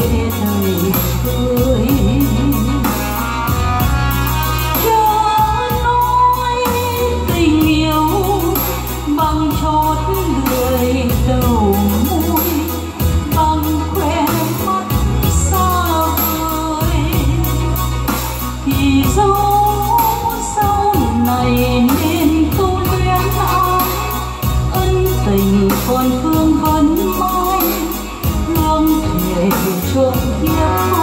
để đời cười 有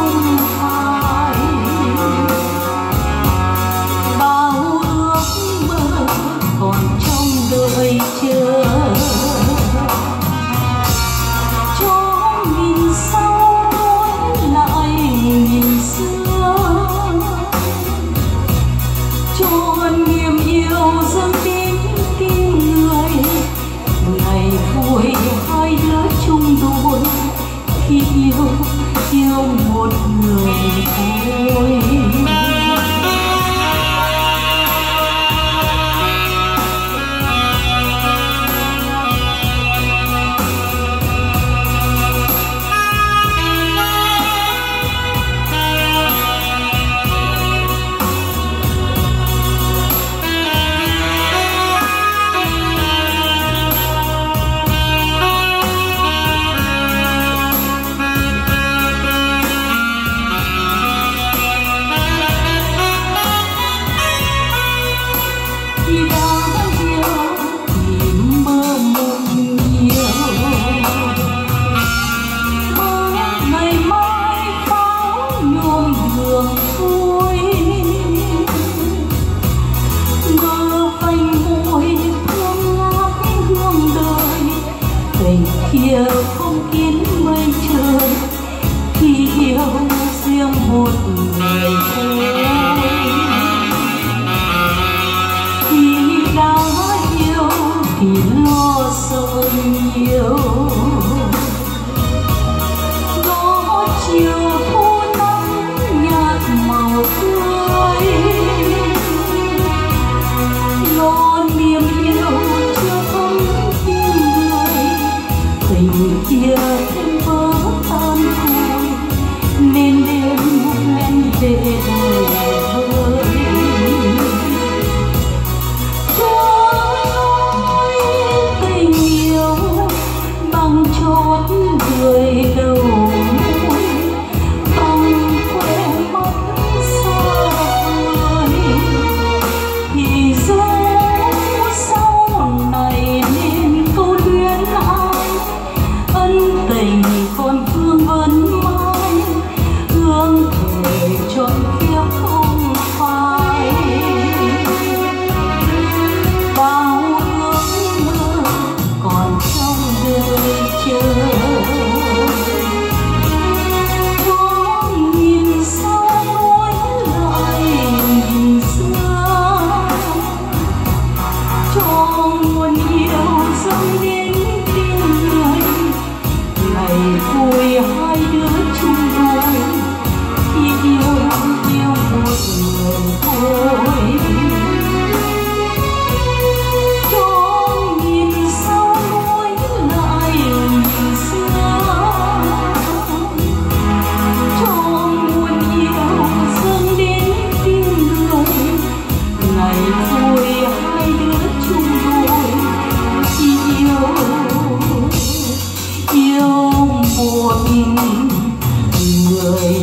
chiều không kín mây trời. Khi yêu riêng một người thôi. Khi đã yêu thì lo sợ nhiều. い。You. hai đứa Oh.